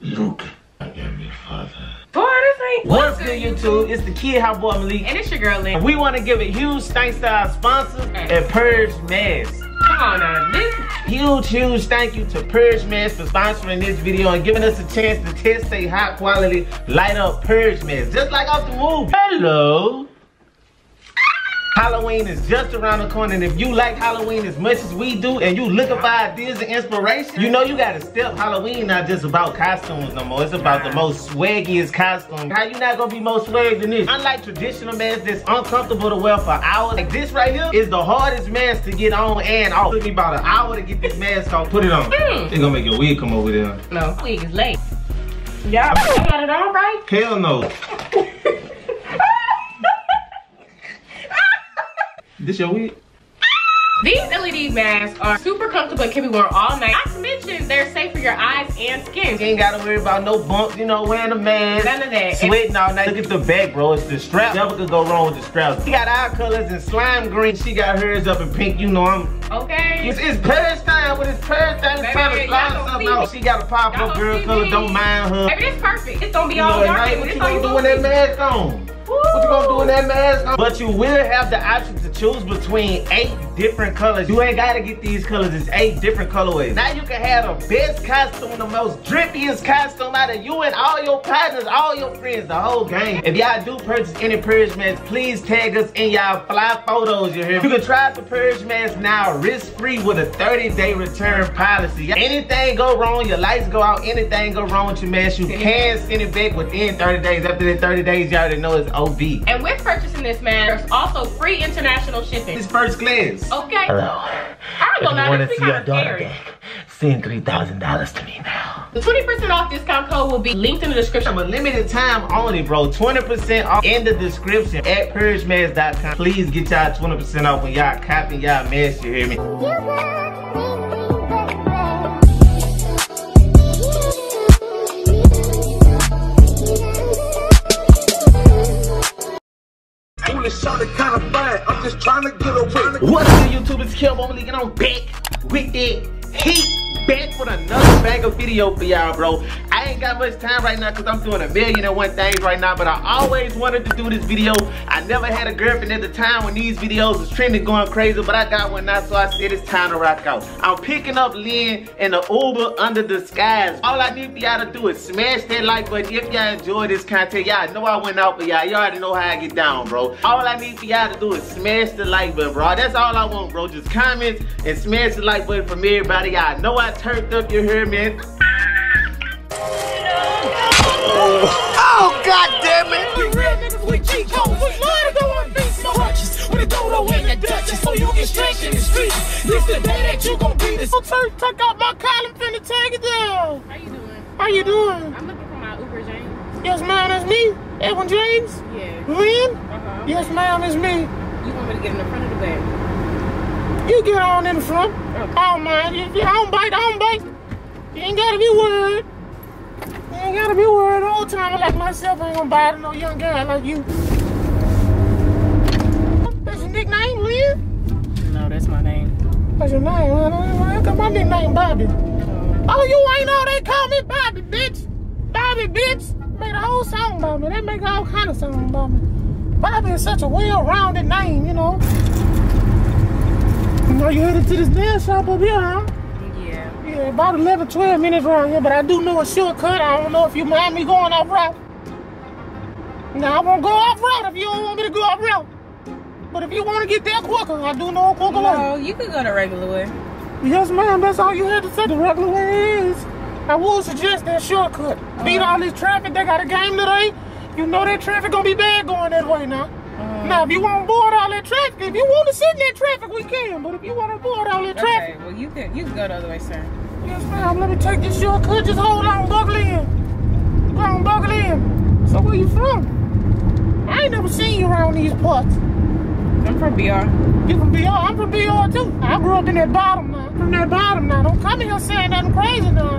Luke, I am your father. Boy, this ain't. What's good, YouTube? It's the Kid Hot Boy Malic. And it's your girl, Lyn. We want to give a huge thanks to our sponsors at Purge Mask. Come on now. This. Huge, huge thank you to Purge Mask for sponsoring this video and giving us a chance to test a high quality light up Purge Mask. Just like off the movie. Hello. Halloween is just around the corner and if you like Halloween as much as we do and you looking for ideas and inspiration, you know you gotta step Halloween not just about costumes no more. It's about the most swaggiest costume. How you not gonna be more swag than this? Unlike traditional masks that's uncomfortable to wear for hours, like this right here is the hardest mask to get on and off. It took me about an hour to get this mask off. Put it on. Mm. It's gonna make your wig come over there. No, wig is late. Y'all I got it on right? Hell no. this your wig? These LED masks are super comfortable and can be worn all night. Not to mention, they're safe for your eyes and You skin. ain't gotta worry about no bumps, you know, wearing a mask. None of that. Sweating all night. Look at the back, bro. It's the strap. Never could go wrong with the straps. She got our colors in slime green. She got hers up in pink. You know I'm. Okay? It's, it's purge time. When it's purge time, it's trying to slide something out. She got a pop-up girl color. me. Don't mind her. Baby, it's perfect. It's gonna be You all know, dark. night, what you gonna do with that mask on? What you gonna do with that mask on? But you will have the option to choose between eight different colors. You ain't gotta get these colors. It's eight different colorways. Now you can have the best costume, the most drippiest costume out of you and all your partners, all your friends, the whole gang. If y'all do purchase any Purge mask, please tag us in y'all fly photos, you hear me? You can try the Purge mask now risk-free with a 30-day return policy. Anything go wrong, your lights go out, anything go wrong with your mask, you can send it back within 30 days. After the 30 days, y'all already know it's OB. And with purchasing this mask, there's also free international shipping. It's first class. Okay? Hello. I don't know, this is kind of scary. send $3,000 to me now. The 20% off discount code will be linked in the description. But limited time only, bro. 20% off in the description at purgemask.com. Please get y'all 20% off when y'all copying y'all mask, you hear me? Kelbo Malic, and I'm back with that heat. Back with another bag of video for y'all, bro. I ain't got much time right now because I'm doing a million and one things right now, but I always wanted to do this video. I never had a girlfriend at the time when these videos was trending going crazy, but I got one now, so I said it's time to rock out. I'm picking up Lyn in the Uber under the skies. All I need for y'all to do is smash that like button if y'all enjoy this content. Y'all know I went out for y'all. Y'all already know how I get down, bro. All I need for y'all to do is smash the like button, bro. That's all I want, bro. Just comments and smash the like button from everybody. Y'all know I turned up, you hear me? Oh, god damn it! We real niggas with cheat codes. We love to go on beats, no hunches. With a dodo in the Dutchess, so you get stretched in the streets. This the day that you gon' beat us. Turn, tuck out my collar, finna take it down. How you doing? How you doing? I'm looking for my Uber James. Yes, ma'am, that's me. Edwin James. Yeah. Lyn? Uh-huh. Yes, ma'am, it's me. You want me to get in the front of the back? You get on in the front. I don't mind. If you don't bite, I don't bite. You ain't gotta be worried. You ain't gotta be worried. all Old timer like myself ain't gonna bite no young guy like you. That's your nickname, Lyn? No, that's my name. What's your name? I got my nickname Bobby. Uh-huh. Oh, you ain't know they call me Bobby, bitch. Bobby, bitch. Made a whole song about me. They make all kind of songs about me. Bobby is such a well-rounded name, you know. Know, you headed to this nail shop up here, huh? Yeah. Yeah, about 11, 12 minutes around here, but I do know a shortcut. I don't know if you mind me going off route. Now, I won't go off route if you don't want me to go off route. But if you want to get there quicker, I do know a quicker way. No, you can go the regular way. Yes, ma'am. That's all you had to say. The regular way is. I would suggest that shortcut. Beat uh-huh. all this traffic. They got a game today. You know that traffic gonna be bad going that way now. Now, if you want to board all that traffic, if you want to sit in that traffic, we can. But if you want to board all that traffic, well you could you could go the other way, sir. yes, ma'am. Let me take this shortcut. Just hold on, buckle in. Go on, buckle in. So where you from? I ain't never seen you around these parts. I'm from BR. You from BR? I'm from BR too. I grew up in that bottom now. From that bottom now. Don't come in here saying nothing crazy now.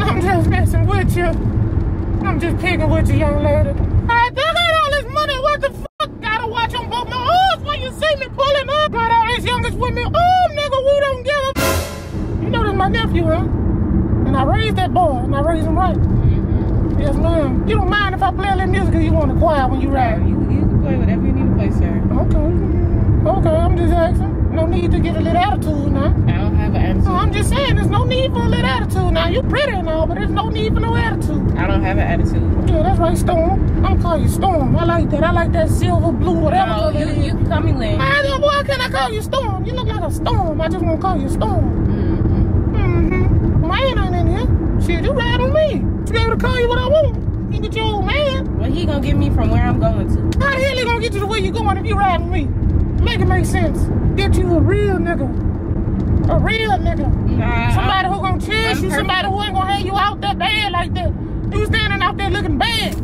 I'm just messing with you. I'm just picking with you, young lady. I think I all this money. What the fuck? All these youngest with me. Oh, nigga, we don't give a. You know that's my nephew, huh? And I raised that boy, and I raised him right. Mm-hmm. Yes, ma'am. You don't mind if I play a little music or you want to quiet when you ride? You, you can play whatever you need to play, sir. Okay. Okay, I'm just asking. No need to get a little attitude now. Attitude. No, I'm just saying, there's no need for a little attitude now. You pretty and all, but there's no need for no attitude. I don't have an attitude. Yeah, that's right, Storm. I'm gonna call you Storm. I like that. I like that silver, blue, whatever. No, you, you can call me Lyn. Ah, then why can't I call you Storm? You look like a storm. I just want to call you Storm. Mm-hmm. Mm-hmm. Man ain't in here. Shit, you ride on me. To be able to call you what I want. You get your old man. What he gonna get me from where I'm going to? How the hell he gonna get you to where you going if you ride with me? Make it make sense. Get you a real nigga. A real nigga. Nah, Somebody who gonna cherish you. perfect. Somebody who ain't gonna have you out there bad like that. You standing out there looking bad.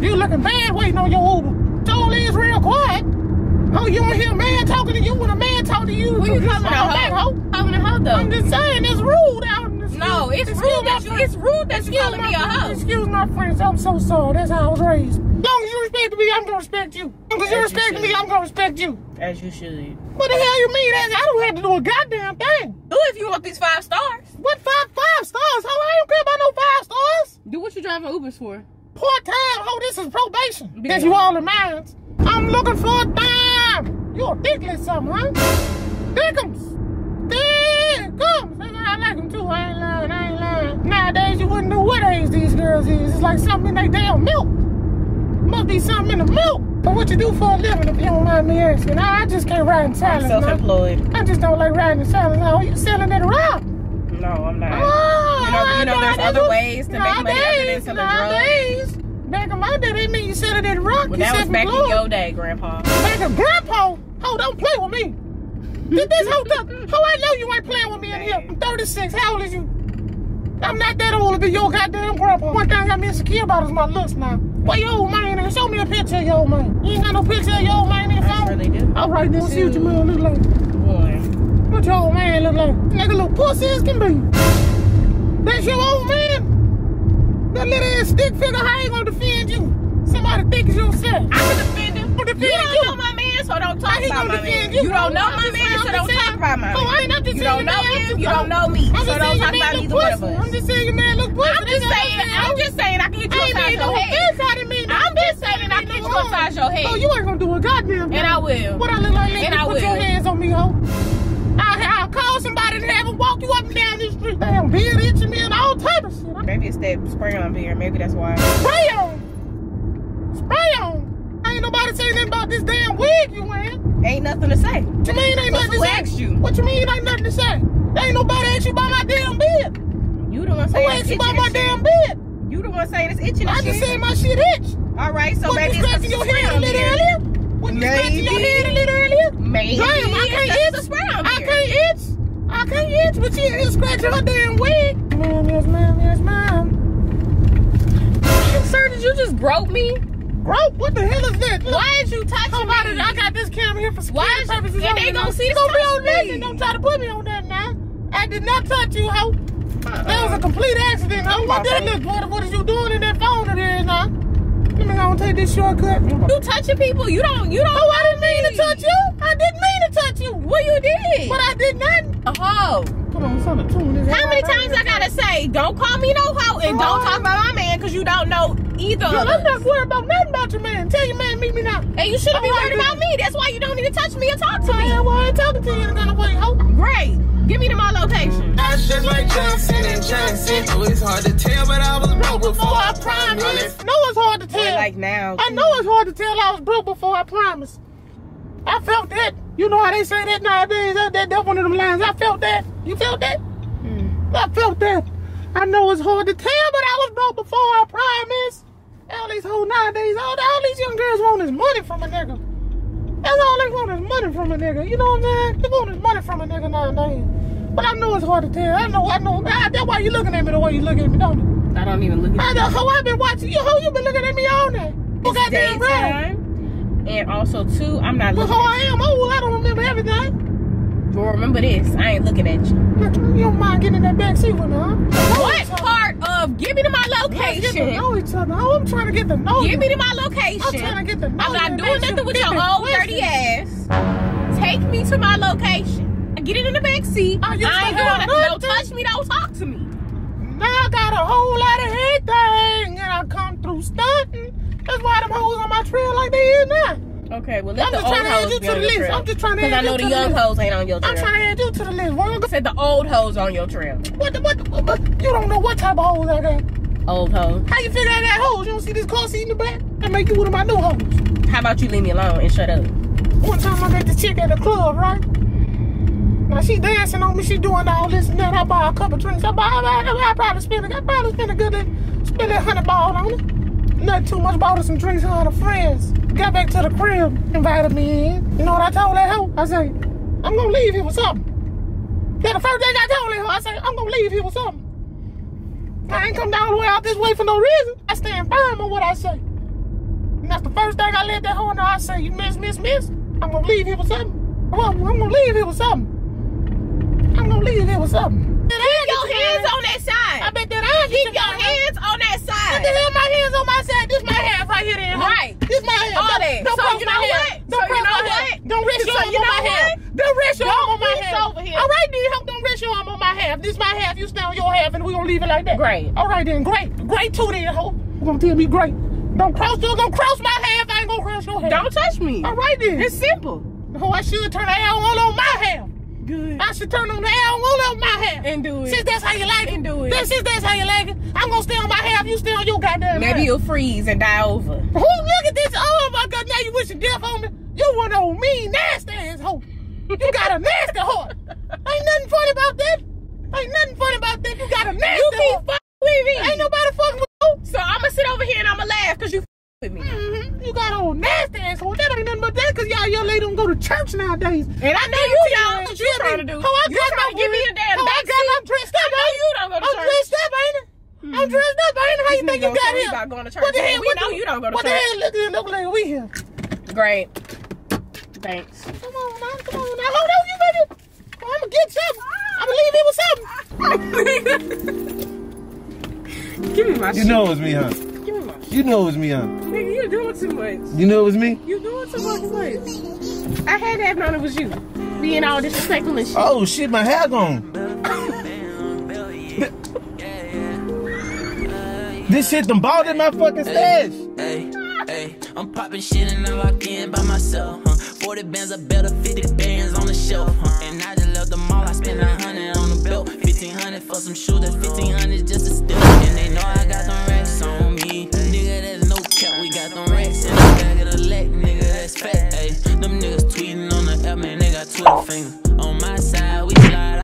You looking bad waiting on your Uber. Told is real quiet. Oh, you don't hear a man talking to you when a man talk to you. Who you calling a hoe? Calling a hoe I'm just saying, it's rude out in the street. No, it's Excuse rude that you. It's rude that you calling me a hoe. Excuse my friends, I'm so sorry. That's how I was raised. As long as you respect me, I'm gonna respect you. Because you As you respect me, I'm gonna respect you. As you should. What the hell you mean? That's- I don't have to do a goddamn thing. Do if you want these five stars. What five five stars? How I don't care about no five stars. Do what you driving Ubers for. Part time. Oh, this is probation. Big Because you all in mines. I'm looking for a dime. You a dickless something, huh? Dickums. Dickums. I like them too. I ain't lying. I ain't lying. Nowadays, you wouldn't know what age these girls is. It's like something in their damn milk. Must be something in the milk. But what you do for a living, if you don't mind me asking? I, I just can't ride in silence. I'm self-employed. I just don't like riding in silence. Oh, you selling it around? No, I'm not. Oh, You know- you know there's other ways to make money other than nowadays- selling drugs. nowadays. Back in my day, they mean you selling that rock. Well, you that was back in your day, Grandpa. Back in grandpa. Oh, don't play with me. Did this whole time? How oh, I know you ain't playing with me in here? I'm 36. How old is you? I'm not that old to be your goddamn grandpa. One thing I'm insecure about is my looks now. Where your old man is? Show me a picture of your old man. You ain't got no picture of your old man in I phone? surely do. All right, then see what your man look like. One. What your old man look like? Nigga look pussy as can be. That's your old man? That little ass stick figure, how he gonna defend you? Somebody think it's yourself. I can defend him. Who defend You don't you? know my man, so don't talk about my man. You you? don't know my man, so don't talk about my Oh, I man. ain't- You don't know him, you don't know me, so don't talk about either one of us. I'm just saying your man look pussy. I'm just saying, I'm just saying I can hit you I ain't upside your head. offense out of me. I'm just saying I can hit you upside your head. Oh, you ain't gonna do a goddamn thing. And I will. What I look like? I Put your hands on me, ho. I'll, call somebody and have them walk you up and down this street. Damn, beard itching me and all type of shit. Maybe it's that spray on beer. Maybe that's why. Spray on. Ain't nobody say nothing about this damn wig you wearing. Ain't nothing to say. What you mean ain't nothing to say? asked you? What you mean ain't nothing to say? Ain't nobody asked you about my damn beard. You the one Who saying it's asked you about my and damn shit. beard? You the one saying it's itching I just shit. said my shit itch. All right, so Wasn't maybe you it's scratching your head a little earlier? Wasn't you scratching your Maybe. head a little earlier? Maybe Damn, I can't itch. the spray on I can't itch. I can't itch, but you you scratching her damn wig. Ma'am, yes, ma'am, yes, ma'am. Sir, did you just grope me? Grope, what the hell is that? Look, Why is you touching Somebody, me? I got this camera here for Why security is you- purposes. and they gonna see this gonna be on me. and don't try to put me on that now. I did not touch you, ho. That was a complete accident, ho. What that look? What, what is you doing in that phone of yours now? Let me go and take this shortcut. You touching people? You don't. You don't. Oh, I didn't mean to touch you. I didn't mean to touch you. What you did? But I did not. Oh. Put on something to tune. How many times I gotta say, don't call me no hoe and don't talk about my man because you don't know either Girl, of I'm not worried about nothing about your man. Tell your man meet me now. And you shouldn't be worried about me. That's why you don't need to touch me or talk to Man, me. well, I ain't talking to you in a kind of way, ho. Great. Give me to my location. That's just like Johnson and Johnson. Oh, it's hard to tell, but I was broke Before before I I promise. promised. No, it's hard to tell. Like now. I know it's hard to tell I was broke before I promised. I felt that. You know how they say that nowadays? That, that, that's one of them lines. I felt that. You felt that? Hmm. I felt that. I know it's hard to tell, but I was broke before I promised. All these whole nowadays, all, all these young girls want is money from a nigga. That's all they want is money from a nigga. You know what I'm saying? They want is money from a nigga nowadays. But I know it's hard to tell. I know, I know. I, that's why you looking at me the way you look at me, don't you? I don't even look at you. I know how I've been watching you. How you been looking at me all day? You It's goddamn right. And also, too, I'm not But looking how at I am old, I don't remember everything. But remember this, I ain't looking at you. Look, you don't mind getting in that back seat with me, huh? What part of give me to my Let's get to location? know each other. Oh, I'm trying to get to know Give you. me to my location. I'm trying to get to know I'm not doing nothing with your old dirty ass. Take me to my location. Get it in the back seat. Oh, I ain't doing nothing. Don't touch me. Don't talk to me. Now I got a whole lot of everything, and I come through stunting. That's why them hoes on my trail like they is now. Okay, well let I'm the just old trying to add you to the list. trail. I'm just trying to add I know you the the young hoes ain't on your trail. I'm trying to add you to the list. One, Said the old hoes on your trail. what the, what the, what, you don't know what type of hoes I got. Old hoes. How you figure out that hoes? You don't see this car seat in the back? I make you one of my new hoes. How about you leave me alone and shut up? One time I met this chick at the club, right? Now she dancing on me, she doing all this and that. I buy a couple drinks. I buy, I, buy, I probably spend, I probably spend a good, spend a hundred ball on it. Not too much, bought her some drinks, her and her friends. Got back to the crib, invited me in. You know what I told that hoe? I say, I'm gonna leave here with something. That the first thing I told that hoe, I say, I'm gonna leave here with something. I ain't come down the way out this way for no reason. I stand firm on what I say. And that's the first thing I let that hoe know. I say, you miss, miss, miss. I'm gonna leave here with something. I'm gonna, I'm gonna leave here with something. I'm gonna leave here with something. Keep your hands on that side. I bet that I Keep your hands on that What the side. hell, my hands on my side? This my half right here, then. huh? Right. This my half. All Don't- that. Don't So cross you know what? Don't So you know my half. what? Don't rest your arm on my half. Don't rest your arm on my reach half. over here. All right, then. Help, don't rest your arm on my half. This my half. You stay on your half, and we gonna leave it like that. Great. All right, then. Great. Great too, then, ho. You gonna tell me great. Don't cross. Don't, cross my half. I ain't gonna cross your half. Don't touch me. All right, then. It's simple. Oh, I should turn the L on on my half. Good. I should turn on the L on my half. And do it. Since that's how you like it. And do it. Then since that's how you like it, I'm gonna stay on my half. You stay on your goddamn Maybe half. you'll freeze and die over. Who look at this? Oh my god, now you wishing death on me. You one old mean nasty ass hoe. You got a nasty heart. Ain't nothing funny about that. Ain't nothing funny about that. You got a nasty You keep heart. fucking with me. Ain't nobody fucking with you. So I'ma sit over here and I'ma laugh because you f- with me. Mhm. You got old nasty ass hoe. That ain't nothing but that because y'all young lady don't go to church nowadays. And I know you don't. What you trying to do? How I You got trying to give me a damn How I got backseat? I'm dressed up. I know you don't go to I'm church. dressed up, ain't it? I'm hmm. dressed up, ain't it? How you think you got gonna tell me here? about going to church. What the hell? We what know the- you don't go to what church. the hell? Look, look like we here. Great. Thanks. Come on now, come on now. Hold on, you baby. Oh, I'm gonna get something. I'm gonna leave here with something. Give me my You shit. know it was me, huh? Give me my shit. You know it was me, huh? You're doing too much. You know it was me? You're doing too much. I had that known it was you. Being all disrespectful and shit. Oh shit, my hair gone. this shit done balled in my fucking stash. Hey, hey, hey. I'm popping shit and I lock in by myself. Huh? 40 bands, I better 50 bands on the shelf. Huh? And I just love them all. I spent 100 on the belt. 1500 for some shoes, that 1500 just to steal. And they know I got some racks on me stocking racks in the back of the leg, nigga, that's fat, ayy. Them niggas tweeting on the L, man, they got Twitter fingers. On my side, we slide.